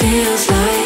feels like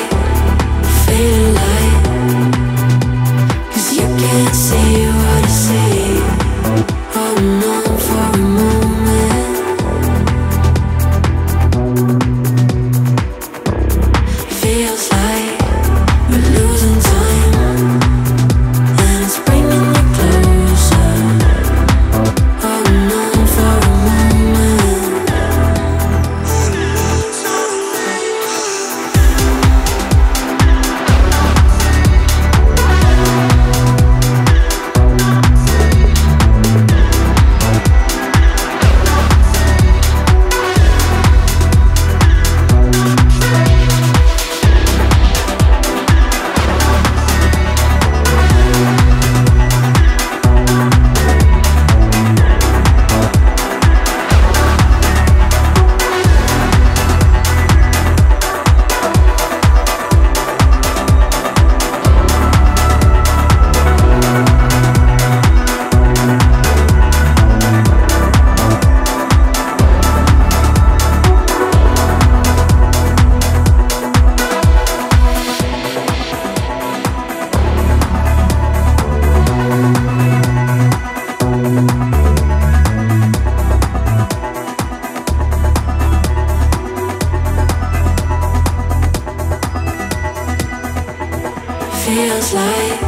feels like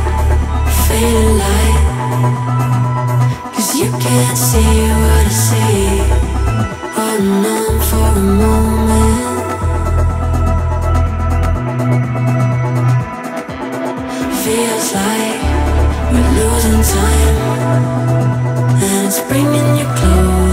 fading light. Cause you can't see what I see. Holding on for a moment. Feels like we're losing time. And it's bringing you close.